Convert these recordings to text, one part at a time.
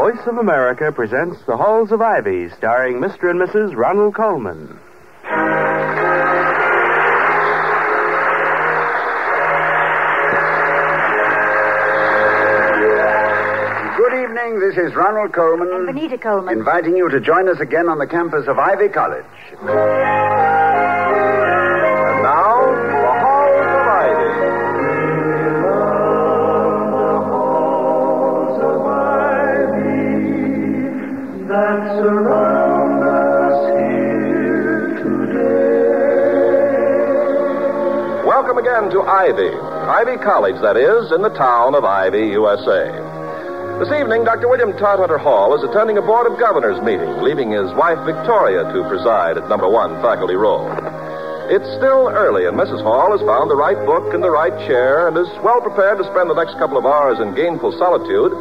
Voice of America presents The Halls of Ivy, starring Mr. and Mrs. Ronald Colman. Good evening. This is Ronald Colman. And Benita Colman. Inviting you to join us again on the campus of Ivy College. To Ivy. Ivy College, that is, in the town of Ivy, USA. This evening, Dr. William Todhunter Hall is attending a Board of Governors meeting, leaving his wife Victoria to preside at number one Faculty Row. It's still early, and Mrs. Hall has found the right book and the right chair and is well prepared to spend the next couple of hours in gainful solitude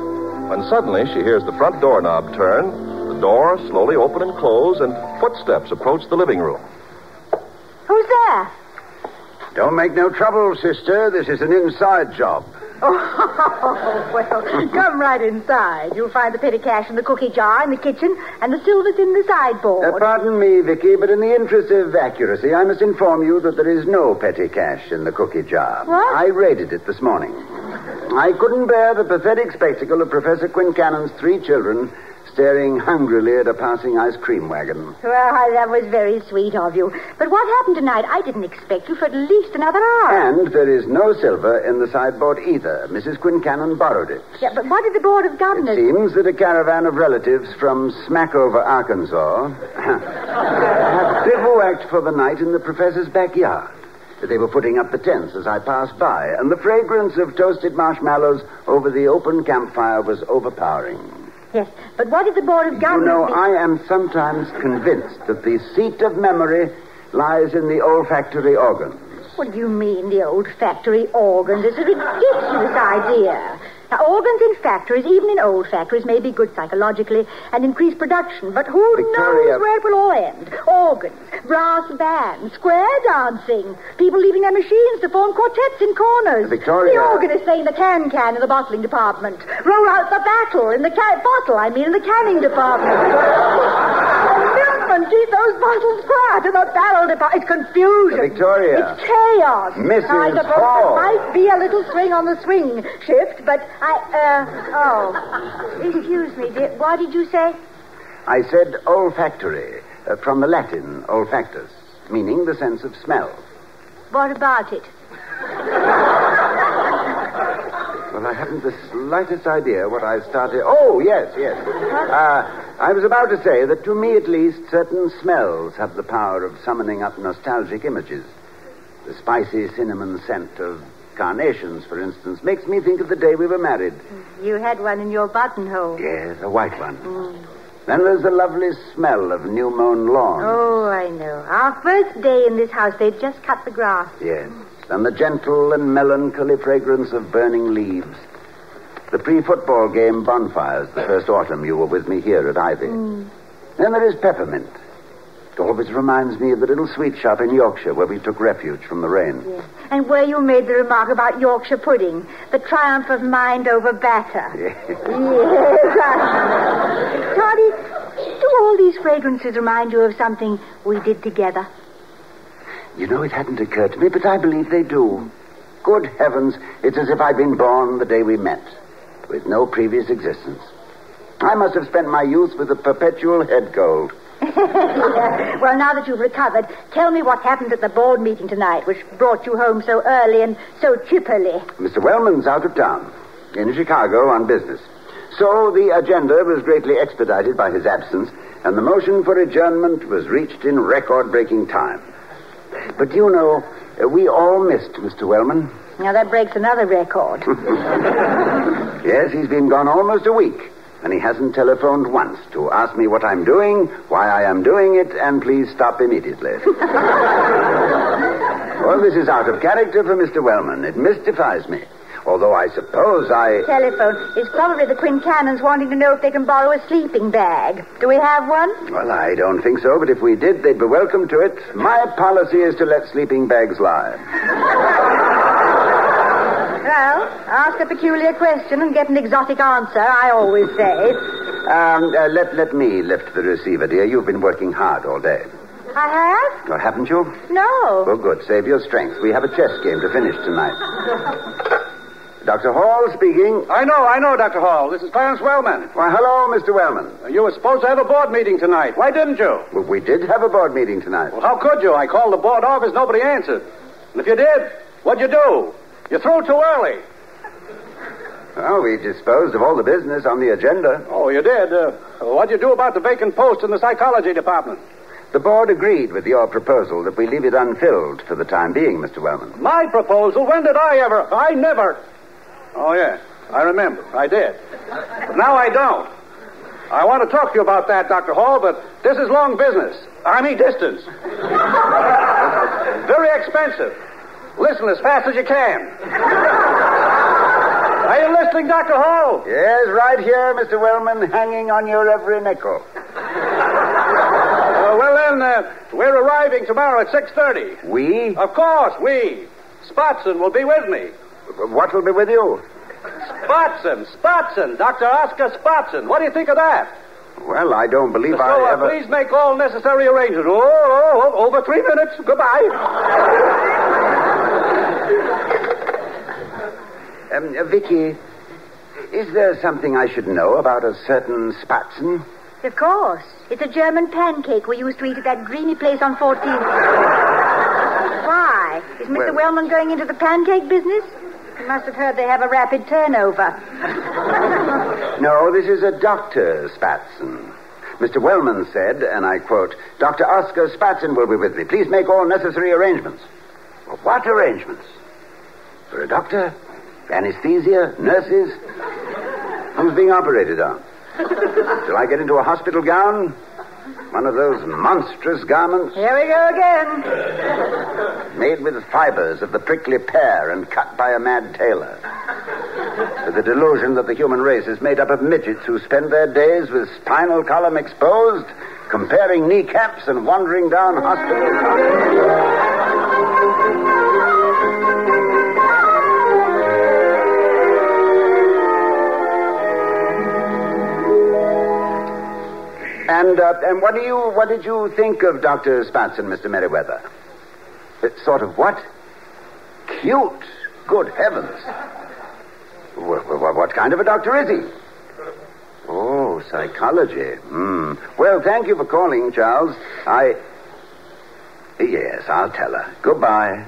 when suddenly she hears the front doorknob turn, the door slowly open and close, and footsteps approach the living room. Who's there? Don't make no trouble, sister. This is an inside job. Oh, well, come right inside. You'll find the petty cash in the cookie jar in the kitchen and the silvers in the sideboard. Uh, pardon me, Vicky, but in the interest of accuracy, I must inform you that there is no petty cash in the cookie jar. What? I raided it this morning. I couldn't bear the pathetic spectacle of Professor Quincannon's three children staring hungrily at a passing ice cream wagon. Well, that was very sweet of you. But what happened tonight? I didn't expect you for at least another hour. And there is no silver in the sideboard either. Mrs. Quincannon borrowed it. Yeah, but what did the Board of It Governors... seems that a caravan of relatives from Smackover, Arkansas, have bivouacked for the night in the professor's backyard. They were putting up the tents as I passed by, and the fragrance of toasted marshmallows over the open campfire was overpowering. Yes, but what did the Board of You Governors... know, be- I am sometimes convinced that the seat of memory lies in the olfactory organs. What do you mean, the olfactory organs? It's a ridiculous idea. Now, organs in factories, even in old factories, may be good psychologically and increase production, but who Victoria- knows where it will all end? Organs, brass bands, square dancing, people leaving their machines to form quartets in corners. Victoria- The organist saying the can-can in the bottling department. Roll out the battle in the ca- bottle, I mean, in the canning department. Keep those bottles quiet in the barrel department. It's confusion. Victoria. It's chaos. Mrs. I suppose Hall. there might be a little swing on the swing shift, but I, uh, oh. Excuse me, dear. What did you say? I said olfactory, uh, from the Latin olfactus, meaning the sense of smell. What about it? Well, I haven't the slightest idea what I started. Oh, yes, yes. Uh, I was about to say that to me, at least, certain smells have the power of summoning up nostalgic images. The spicy cinnamon scent of carnations, for instance, makes me think of the day we were married. You had one in your buttonhole. Yes, a white one. Mm. Then there's the lovely smell of new mown lawn. Oh, I know. Our first day in this house, they'd just cut the grass. Yes. And the gentle and melancholy fragrance of burning leaves. The pre football game bonfires the first autumn you were with me here at Ivy. Hmm. Then there is peppermint. It always reminds me of the little sweet shop in Yorkshire where we took refuge from the rain. Yes. And where you made the remark about Yorkshire pudding, the triumph of mind over batter. Yes. I- Toddy, do all these fragrances remind you of something we did together? You know, it hadn't occurred to me, but I believe they do. Good heavens, it's as if I'd been born the day we met, with no previous existence. I must have spent my youth with a perpetual head cold. Yeah. Well, now that you've recovered, tell me what happened at the board meeting tonight, which brought you home so early and so chipperly. Mr. Wellman's out of town, in Chicago on business. So the agenda was greatly expedited by his absence, and the motion for adjournment was reached in record breaking time. But you know, we all missed Mr. Wellman. Now, that breaks another record. Yes, he's been gone almost a week, and he hasn't telephoned once to ask me what I'm doing, why I am doing it, and please stop immediately. well, this is out of character for Mr. Wellman. It mystifies me. Although I suppose I. Telephone. It's probably the Quincannons wanting to know if they can borrow a sleeping bag. Do we have one? Well, I don't think so, but if we did, they'd be welcome to it. My policy is to let sleeping bags lie. Well, ask a peculiar question and get an exotic answer, I always say. Um, uh, let, let me lift the receiver, dear. You've been working hard all day. I have? Oh, haven't you? No. Oh, good. Save your strength. We have a chess game to finish tonight. Dr. Hall speaking. I know, I know, Dr. Hall. This is Clarence Wellman. Why, hello, Mr. Wellman. You were supposed to have a board meeting tonight. Why didn't you? Well, we did have a board meeting tonight. Well, how could you? I called the board office, nobody answered. And if you did, what'd you do? You threw too early. Well, we disposed of all the business on the agenda. Oh, you did? Uh, what'd you do about the vacant post in the psychology department? The board agreed with your proposal that we leave it unfilled for the time being, Mr. Wellman. My proposal? When did I ever? I never. Oh, yes. I remember. I did. But now I don't. I want to talk to you about that, Dr. Hall, but this is long business. I mean distance. Very expensive. Listen as fast as you can. Are you listening, Dr. Hall? Yes, right here, Mr. Wellman, hanging on your every nickel. Uh, well, then, uh, we're arriving tomorrow at 6.30. We? Of course, we. Spatzen will be with me. What will be with you? Spatzen, Spatzen, Dr. Oscar Spatzen. What do you think of that? Well, I don't believe so, I uh, ever... please make all necessary arrangements. Oh, oh, oh, over three minutes. Goodbye. Um, uh, Vicky, is there something I should know about a certain Spatzen? Of course. It's a German pancake we used to eat at that dreamy place on 14th. Why? Is Mr. Well- Wellman going into the pancake business? You must have heard they have a rapid turnover. No, this is a Dr. Spatzen. Mr. Wellman said, and I quote, Dr. Oscar Spatzen will be with me. Please make all necessary arrangements. Well, what arrangements? For a doctor? Anesthesia? Nurses? Who's being operated on? Shall I get into a hospital gown? One of those monstrous garments Here we go again. made with fibers of the prickly pear and cut by a mad tailor. With the delusion that the human race is made up of midgets who spend their days with spinal column exposed, comparing kneecaps and wandering down hospital corridors. And uh, and what do you what did you think of Doctor Spatzen, Mr. Merriweather? Uh, sort of what? Cute. Good heavens. Wh- wh- what kind of a doctor is he? Oh, psychology. Hmm. Well, thank you for calling, Charles. I. Yes, I'll tell her. Goodbye.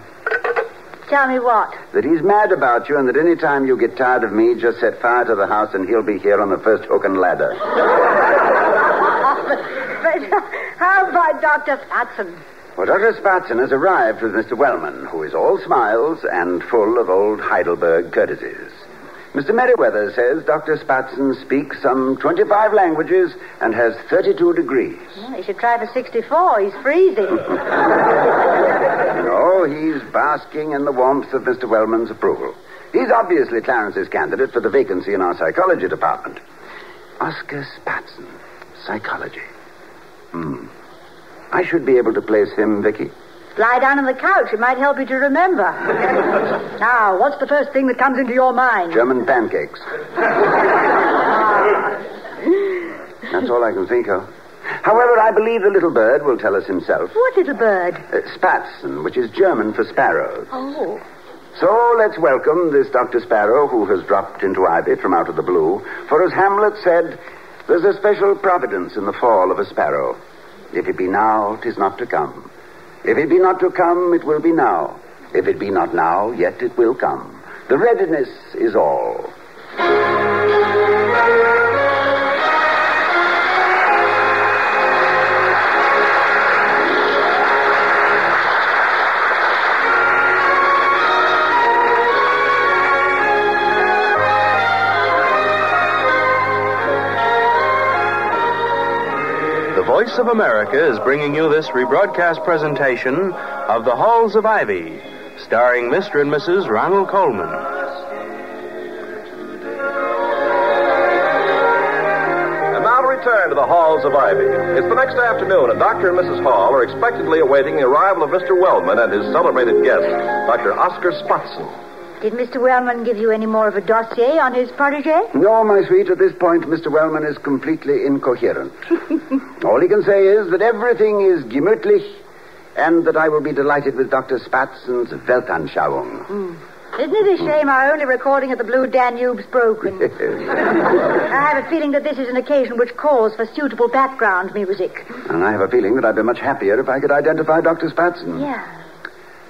Tell me what? That he's mad about you, and that any time you get tired of me, just set fire to the house, and he'll be here on the first hook and ladder. But how about Dr. Spatzen? Well, Dr. Spatzen has arrived with Mr. Wellman, who is all smiles and full of old Heidelberg courtesies. Mr. Merriweather says Dr. Spatzen speaks some 25 languages and has 32 degrees. Well, he should try for 64. He's freezing. No, he's basking in the warmth of Mr. Wellman's approval. He's obviously Clarence's candidate for the vacancy in our psychology department. Oscar Spatzen, psychology. Hmm. I should be able to place him, Vicky. Lie down on the couch. It might help you to remember. now, what's the first thing that comes into your mind? German pancakes. That's all I can think of. However, I believe the little bird will tell us himself. What little bird? Uh, Spatzen, which is German for sparrows. Oh. So let's welcome this Dr. Sparrow who has dropped into Ivy from out of the blue. For as Hamlet said, there's a special providence in the fall of a sparrow. If it be now, 'tis not to come. If it be not to come, it will be now. If it be not now, yet it will come. The readiness is all. Voice of America is bringing you this rebroadcast presentation of The Halls of Ivy, starring Mr. and Mrs. Ronald Colman. And now to return to the halls of Ivy. It's the next afternoon, and Dr. and Mrs. Hall are expectantly awaiting the arrival of Mr. Wellman and his celebrated guest, Dr. Oscar Spatzen. Did Mr. Wellman give you any more of a dossier on his protege? No, my sweet, at this point, Mr. Wellman is completely incoherent. All he can say is that everything is gemütlich and that I will be delighted with Dr. Spatzen's Weltanschauung. Hmm. Isn't it a shame our only recording of the Blue Danube's broken? I have a feeling that this is an occasion which calls for suitable background music. and I have a feeling that I'd be much happier if I could identify Dr. Spatzen. Yeah.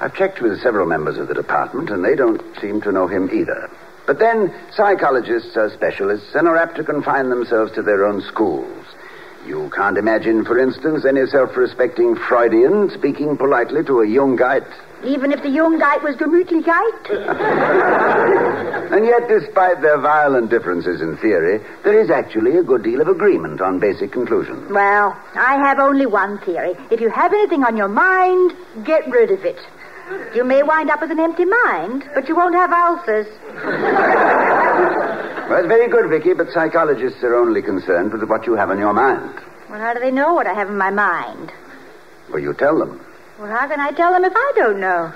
I've checked with several members of the department, and they don't seem to know him either. But then, psychologists are specialists and are apt to confine themselves to their own schools. You can't imagine, for instance, any self-respecting Freudian speaking politely to a Jungite. Even if the Jungite was gemütlichkeit? And yet, despite their violent differences in theory, there is actually a good deal of agreement on basic conclusions. Well, I have only one theory. If you have anything on your mind, get rid of it. You may wind up with an empty mind, but you won't have ulcers. Well, it's very good, Vicky, but psychologists are only concerned with what you have in your mind. Well, how do they know what I have in my mind? Well, you tell them. Well, how can I tell them if I don't know?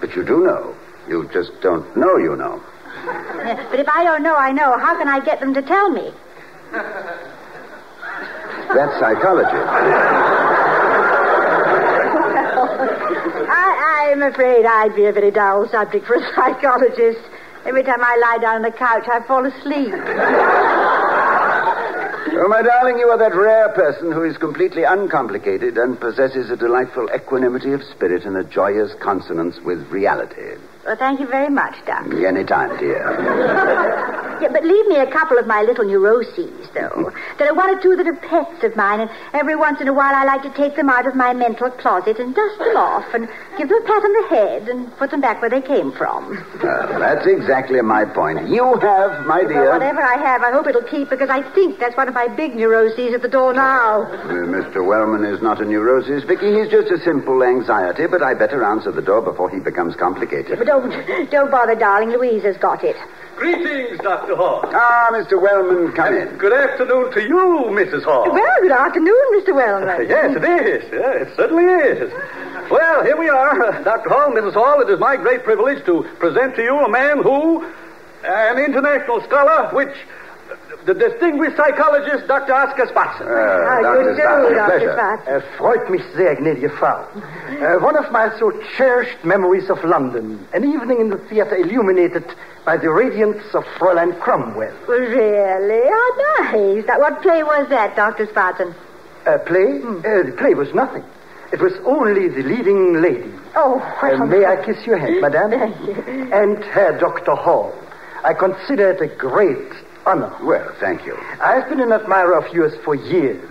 But you do know. You just don't know you know. Yeah, But if I don't know I know, how can I get them to tell me? That's psychology. I, I'm afraid I'd be a very dull subject for a psychologist. Every time I lie down on the couch, I fall asleep. Oh, my darling, you are that rare person who is completely uncomplicated and possesses a delightful equanimity of spirit and a joyous consonance with reality. Well, thank you very much, Doc. Any time, dear. Yeah, but leave me a couple of my little neuroses, though. there are one or two that are pets of mine, and every once in a while I like to take them out of my mental closet and dust them off and give them a pat on the head and put them back where they came from. Well, that's exactly my point. You have, my Well, dear. whatever I have, I hope it'll keep because I think that's one of my big neuroses at the door now. Uh, Mr. Wellman is not a neurosis, Vicky. He's just a simple anxiety, but I better answer the door before he becomes complicated. But don't, don't bother, darling. Louise has got it. Greetings, Dr. Hall. Ah, Mr. Wellman, come in. Good afternoon to you, Mrs. Hall. Well, good afternoon, Mr. Wellman. Yes, it is. Yeah, it certainly is. Well, here we are, uh, Dr. Hall, Mrs. Hall. It is my great privilege to present to you a man who, an international scholar, which the distinguished psychologist, Dr. Oscar Spatzen. Uh, How do you Dr. do, Spatzen, Dr. pleasure. Spatzen? Er freut mich sehr, gnädige Frau. Uh, one of my so cherished memories of London, an evening in the theater illuminated by the radiance of Fräulein Cromwell. Really? How nice. Now, what play was that, Dr. Spatzen? A play? Uh, the play was nothing. It was only the leading lady. Oh, well. Uh, may I kiss your hand, madame? Thank you. And Herr Dr. Hall. I consider it a great honor. Well, thank you. I've been an admirer of yours for years.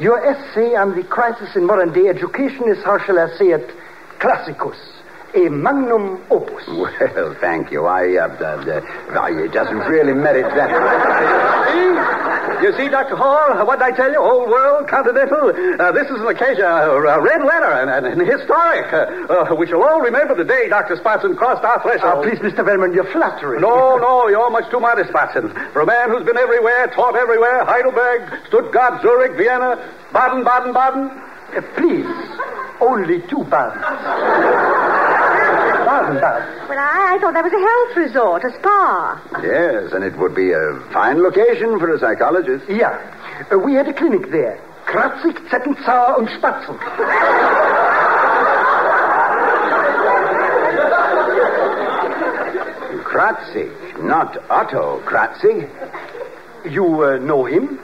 Your essay on the crisis in modern day education is, how shall I say it, classicus, a magnum opus. Well, thank you. I, uh, uh, uh, it doesn't really merit that. You see, Dr. Hall, what did I tell you? Old world, continental. Uh, this is an occasion, uh, a red letter and, and, and historic. Uh, uh, we shall all remember the day Dr. Spatzen crossed our threshold. please, Mr. Wellman, you're flattering. No, no, you're much too modest, Spatzen. For a man who's been everywhere, taught everywhere, Heidelberg, Stuttgart, Zurich, Vienna, Baden, Baden, Baden. Uh, please, only two Badens. Baden, Baden. Well, I, I thought that was a health resort, a spa. Yes, and it would be a fine location for a psychologist. Ja, uh, we had a clinic there. Kratzig, Zettenzauer und Spatzen. Kratzig, not Otto Kratzig. You uh, know him?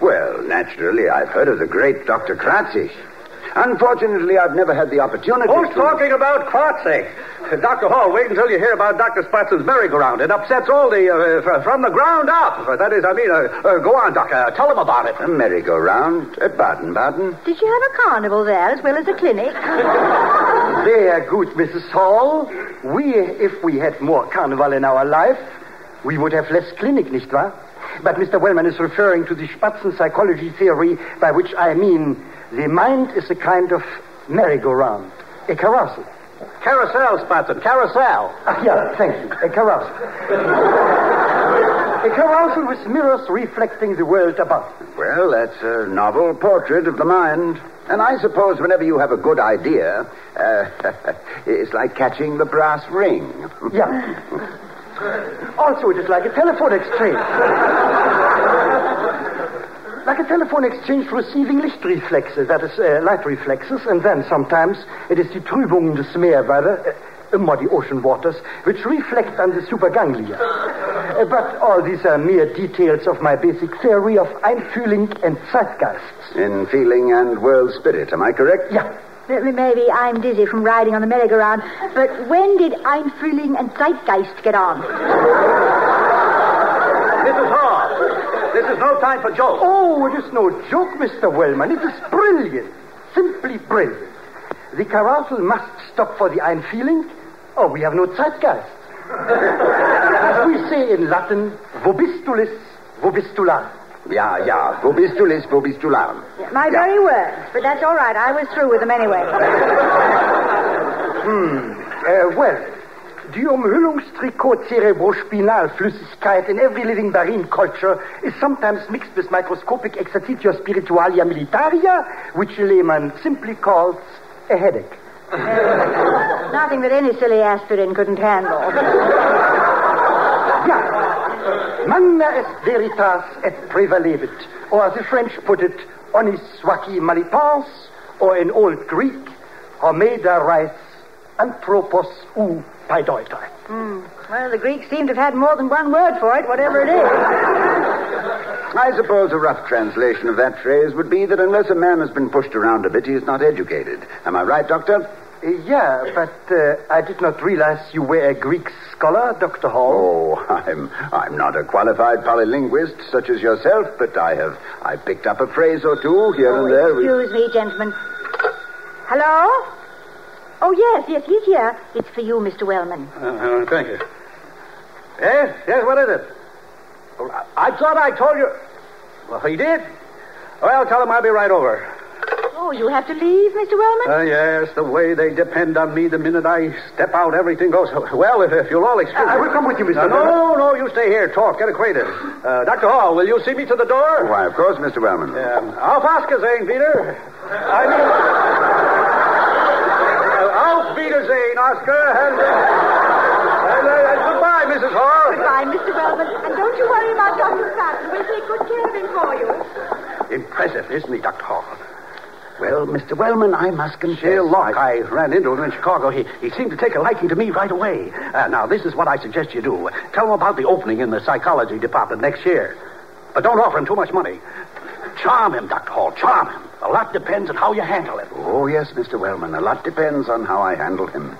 Well, naturally, I've heard of the great Dr. Kratzig. Unfortunately, I've never had the opportunity Who's to... talking about Kratzig? Dr. Hall, wait until you hear about Dr. Spatzen's merry-go-round. It upsets all the, uh, fr- from the ground up. That is, I mean, uh, uh, go on, Doctor. Tell them about it. A merry-go-round at Baden-Baden. Did you have a carnival there as well as a clinic? there, good, Mrs. Hall. We, if we had more carnival in our life, we would have less clinic, nicht wahr? But Mr. Wellman is referring to the Spatzen psychology theory, by which I mean the mind is a kind of merry-go-round, a carousel. Carousel, Spatzen, carousel. Ah, yeah, thank you, a carousel. A carousal with mirrors reflecting the world above. Well, that's a novel portrait of the mind. And I suppose whenever you have a good idea, uh, it's like catching the brass ring. Yeah. Also, it is like a telephone exchange. Like a telephone exchange receiving light reflexes, that is, uh, light reflexes, and then sometimes it is the Trübungen des Meerwasser, uh, muddy ocean waters, which reflect on the superganglia. Uh, but all these are mere details of my basic theory of Einfühlung and Zeitgeist. In feeling and world spirit, am I correct? Yeah. Maybe I'm dizzy from riding on the merry-go-round, but when did Einfühlung and Zeitgeist get on? Mrs. Hall, this is no time for jokes. Oh, it is no joke, Mr. Wellman. It is brilliant. Simply brilliant. The carousal must stop for the Einfühling, or we have no Zeitgeist. As we say in Latin, vobistulis, vobistular. Ja, ja. Wo bist du, Liz? Wo bist du, Lam? My very words, but that's all right. I was through with them anyway. hmm. Uh, well, die Umhüllungstrikot Cerebrospinalflüssigkeit in every living marine culture is sometimes mixed with microscopic exercitio spiritualia militaria, which layman simply calls a headache. Nothing that any silly aspirin couldn't handle. Yeah. Magna est veritas et prevalebit. Or as the French put it, onis waci malipens, or in Old Greek, homeda rais anthropos ou paidoitai. Well, the Greeks seem to have had more than one word for it, whatever it is. I suppose a rough translation of that phrase would be that unless a man has been pushed around a bit, he is not educated. Am I right, Doctor? Uh, yeah, but uh, I did not realize you were a Greek scholar, Dr. Hall. Oh, I'm I'm not a qualified polylinguist such as yourself, but I have I picked up a phrase or two here Oh, and there. excuse me, gentlemen. Hello? Oh, yes, yes, he's here. It's for you, Mr. Wellman. Uh, uh, thank you. Yes, yes, what is it? Well, I, I thought I told you. Well, he did? Well, tell him I'll be right over. Oh, you have to leave, Mr. Wellman? Uh, yes, the way they depend on me the minute I step out, everything goes. Well, if, if you'll all excuse I me. will come with you, Mr. Uh, Wellman. no, no, you stay here. Talk. Get acquainted. Uh, Dr. Hall, will you see me to the door? Why, of course, Mr. Wellman. Um, auf Wiedersehen, Peter. I mean... Auf Wiedersehen, Oscar. And, uh, and, uh, goodbye, Mrs. Hall. Goodbye, Mr. Wellman. And don't you worry about Dr. Stratton. We'll take good care of him for you. Impressive, isn't he, Dr. Hall? Well, Mr. Wellman, I must confess. Sheer luck. I ran into him in Chicago. He, he seemed to take a liking to me right away. Uh, now, this is what I suggest you do. Tell him about the opening in the psychology department next year. But don't offer him too much money. Charm him, Dr. Hall. Charm him. A lot depends on how you handle it. Oh, yes, Mr. Wellman. A lot depends on how I handle him.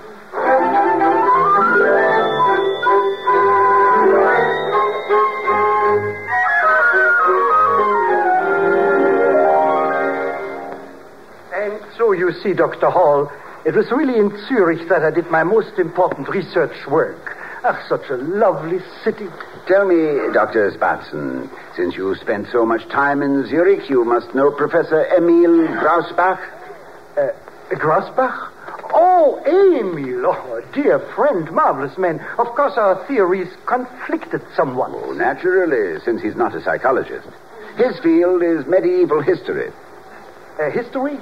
And so you see, Dr. Hall, it was really in Zurich that I did my most important research work. Ah, such a lovely city. Tell me, Dr. Spatzen, since you spent so much time in Zurich, you must know Professor Emil Grausbach? Uh, Grasbach? Oh, Emil. Oh, dear friend, marvelous man. Of course, our theories conflicted somewhat. Oh, naturally, since he's not a psychologist. His field is medieval history. Uh, history?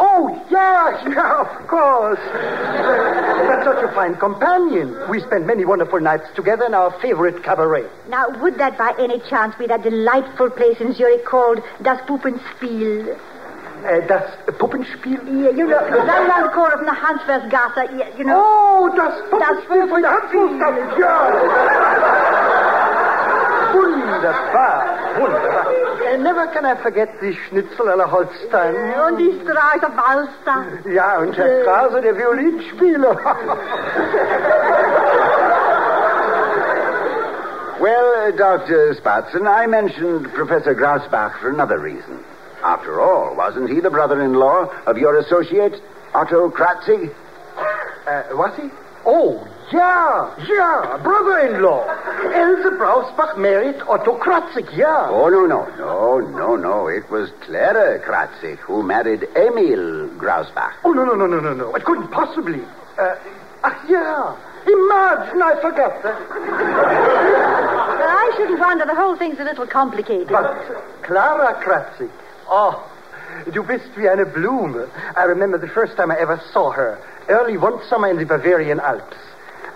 Oh, yeah, yeah, of course. That's such a fine companion. We spent many wonderful nights together in our favorite cabaret. Now, would that by any chance be that delightful place in Zurich called Das Puppenspiel? Uh, das Puppenspiel? Yeah, you know, right around the corner from the Hansversgasse, yeah, you know. Oh, das Puppenspiel von der. Ja. Wunderbar, wunderbar. Uh, never can I forget the Schnitzel à la Holstein. Und die Straße Walster. Ja, und Herr Krause, der Violinspieler. Well, uh, Dr. Spatzen, I mentioned Professor Grausbach for another reason. After all, wasn't he the brother-in-law of your associate, Otto Kratzig? uh, was he? Oh, yeah, yeah, brother-in-law. Else Brausbach married Otto Kratzig, yeah. Oh, no, no, no, no, no. It was Clara Kratzig who married Emil Grausbach. Oh, no, no, no, no, no, no. It couldn't possibly. Uh, ach, yeah. Imagine, I forgot that. But I I shouldn't wonder. The whole thing's a little complicated. But Clara Kratzig. Oh, du bist wie eine Blume. I remember the first time I ever saw her. Early one summer in the Bavarian Alps.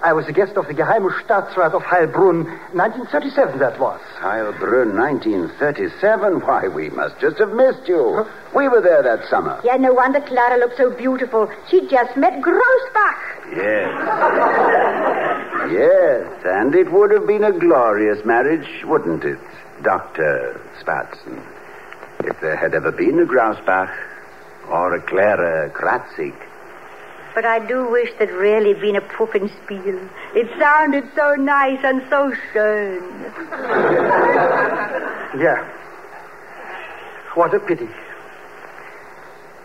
I was a guest of the Geheime Staatsrat of Heilbrunn, 1937 that was. Heilbrunn, 1937? Why, we must just have missed you. We were there that summer. Yeah, no wonder Clara looked so beautiful. She just met Grossbach. Yes. yes, and it would have been a glorious marriage, wouldn't it, Dr. Spatzen? If there had ever been a Grausbach or a Clara Kratzig. But I do wish there'd really been a Puppenspiel. It sounded so nice and so schön. Yeah. What a pity.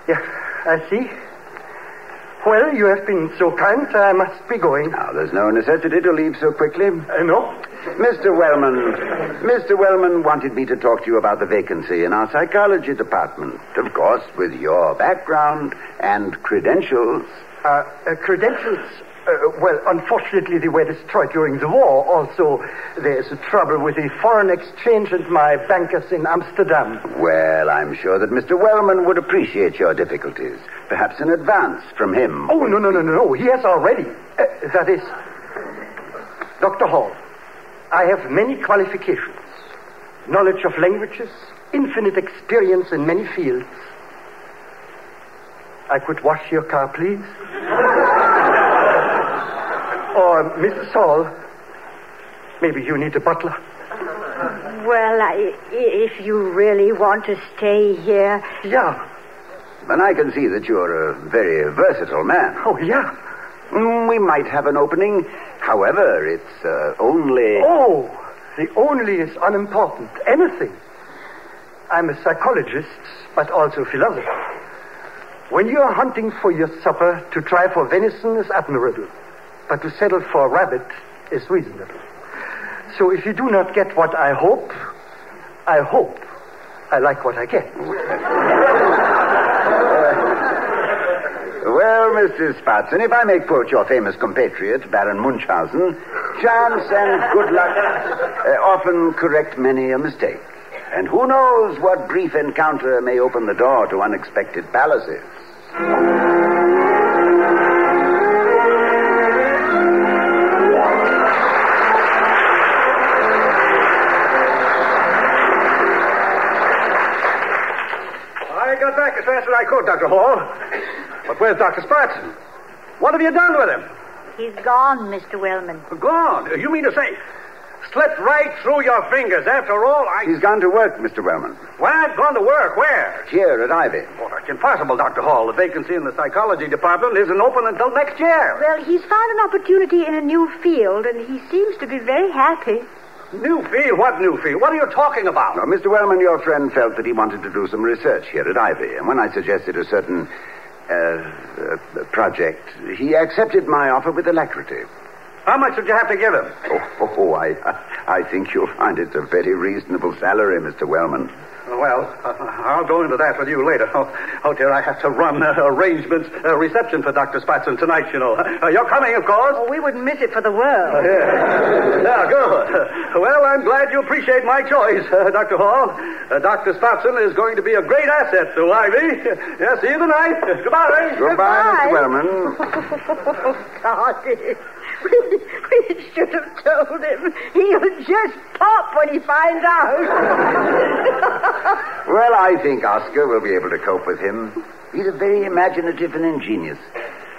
Yeah, I see. Well, you have been so kind, I must be going. Now, there's no necessity to leave so quickly. Uh, no? Mr. Wellman, Mr. Wellman wanted me to talk to you about the vacancy in our psychology department. Of course, with your background and credentials. Uh, uh, credentials, uh, well, unfortunately, they were destroyed during the war. Also, there's a trouble with the foreign exchange and my bankers in Amsterdam. Well, I'm sure that Mr. Wellman would appreciate your difficulties. Perhaps in advance from him. Oh, no, no, no, no, no. He has already. Uh, that is. Dr. Hall, I have many qualifications knowledge of languages, infinite experience in many fields. I could wash your car, please? or, Mrs. Saul, maybe you need a butler. Well, I, if you really want to stay here. Yeah. And I can see that you're a very versatile man. Oh, yeah. Mm, We might have an opening. However, it's uh, only. Oh, the only is unimportant. Anything. I'm a psychologist, but also a philosopher. When you're hunting for your supper, to try for venison is admirable, but to settle for a rabbit is reasonable. So if you do not get what I hope, I hope I like what I get. Well, Mr. Spatzen, if I may quote your famous compatriot, Baron Munchausen, chance and good luck uh, often correct many a mistake. And who knows what brief encounter may open the door to unexpected palaces. I got back as fast as I could, Dr. Hall. But where's Dr. Spatzen? What have you done with him? He's gone, Mr. Wellman. Gone. You mean to say, slipped right through your fingers. After all, I. He's gone to work, Mr. Wellman. What? Gone to work? Where? Here at Ivy. Oh, that's impossible, Dr. Hall. The vacancy in the psychology department isn't open until next year. Well, he's found an opportunity in a new field, and he seems to be very happy. New field? What new field? What are you talking about? Now, Mr. Wellman, your friend felt that he wanted to do some research here at Ivy. And when I suggested a certain uh, uh, project, he accepted my offer with alacrity. How much did you have to give him? Oh, oh, oh, I, I think you'll find it's a very reasonable salary, Mr. Wellman. Well, uh, I'll go into that with you later. Oh, oh dear, I have to run uh, arrangements, uh, reception for Dr. Spatzen tonight, you know. Uh, you're coming, of course. Oh, we wouldn't miss it for the world. Yeah. yeah, good. Well, I'm glad you appreciate my choice, uh, Dr. Hall. Uh, Dr. Spatzen is going to be a great asset to Ivy. Yeah, see you tonight. Goodbye. Goodbye, Mr. Wellman. oh, God, we, should have told him. He'll just pop when he finds out. Well, I think Oscar will be able to cope with him. He's a very imaginative and ingenious,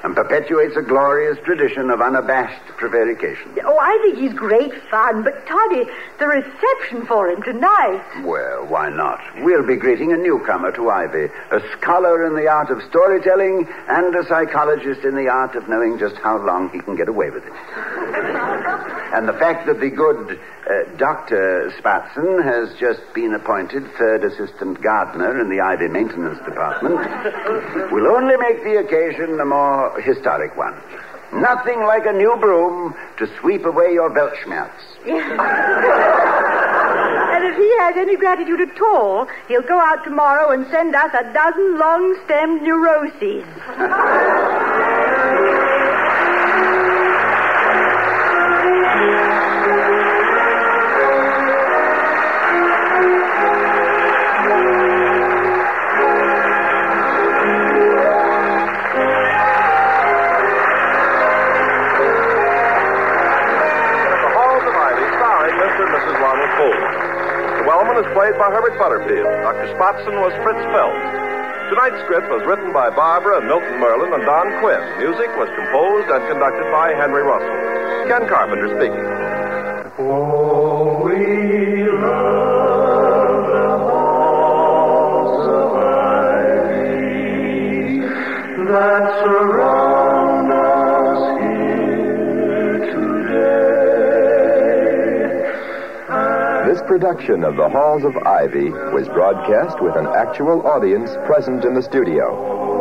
and perpetuates a glorious tradition of unabashed prevarication. oh, I think he's great fun, but Toddy, the reception for him tonight. Well, why not? We'll be greeting a newcomer to Ivy, a scholar in the art of storytelling and a psychologist in the art of knowing just how long he can get away with it. and the fact that the good uh, Dr. Spatzen has just been appointed third assistant gardener in the Ivy Maintenance Department will only make the occasion a more historic one. Nothing like a new broom to sweep away your Weltschmerz. And if he has any gratitude at all, he'll go out tomorrow and send us a dozen long-stemmed neuroses. Spatzen was Fritz Feld. Tonight's script was written by Barbara and Milton Merlin and Don Quinn. Music was composed and conducted by Henry Russell. Ken Carpenter speaking. Oh, we love the halls of ivy that surround This production of The Halls of Ivy was broadcast with an actual audience present in the studio.